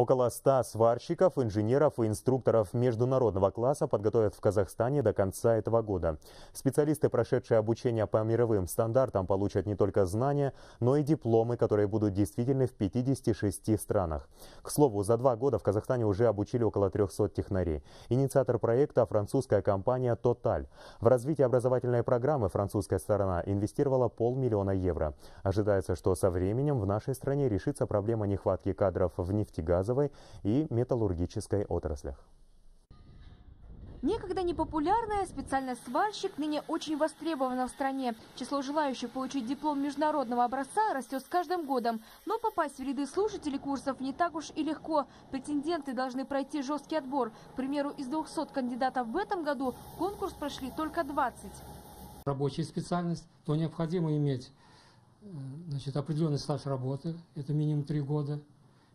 Около 100 сварщиков, инженеров и инструкторов международного класса подготовят в Казахстане до конца этого года. Специалисты, прошедшие обучение по мировым стандартам, получат не только знания, но и дипломы, которые будут действительны в 56 странах. К слову, за два года в Казахстане уже обучили около 300 технарей. Инициатор проекта – французская компания «Тоталь». В развитие образовательной программы французская сторона инвестировала полмиллиона евро. Ожидается, что со временем в нашей стране решится проблема нехватки кадров в нефтегазовой газовой и металлургической отраслях. Некогда непопулярная специальность сварщик ныне очень востребована в стране. Число желающих получить диплом международного образца растет с каждым годом. Но попасть в ряды слушателей курсов не так уж и легко. Претенденты должны пройти жесткий отбор. К примеру, из 200 кандидатов в этом году конкурс прошли только 20. Рабочая специальность, то необходимо иметь э, значит, определенный стаж работы, это минимум 3 года,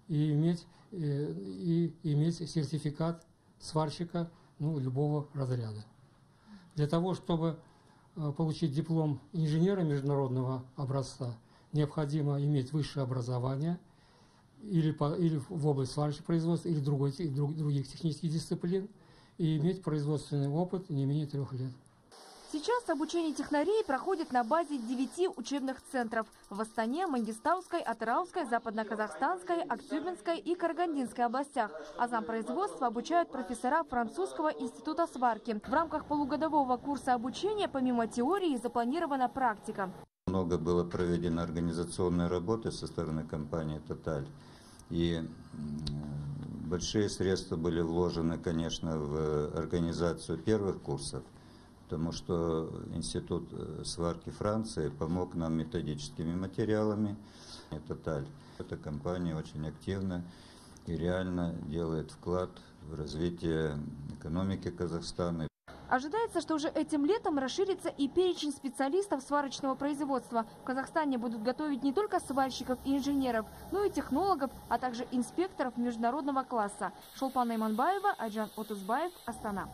и иметь, э, и, иметь сертификат сварщика ну, любого разряда. Для того, чтобы э, получить диплом инженера международного образца, необходимо иметь высшее образование или, по, или в области сварочного производства, или другой, других технических дисциплин, и иметь производственный опыт не менее трех лет. Сейчас обучение технарей проходит на базе девяти учебных центров в Астане, Мангистауской, Атырауской, Западно-Казахстанской, Актюбинской и Карагандинской областях. А зампроизводства обучают профессора французского института сварки. В рамках полугодового курса обучения помимо теории запланирована практика. Много было проведено организационной работы со стороны компании «Тоталь». И большие средства были вложены, конечно, в организацию первых курсов потому что Институт э, сварки Франции помог нам методическими материалами. Тоталь. Эта компания очень активна и реально делает вклад в развитие экономики Казахстана. Ожидается, что уже этим летом расширится и перечень специалистов сварочного производства. В Казахстане будут готовить не только сварщиков и инженеров, но и технологов, а также инспекторов международного класса. Шолпан Айманбаева, Аджан Отузбаев, Астана.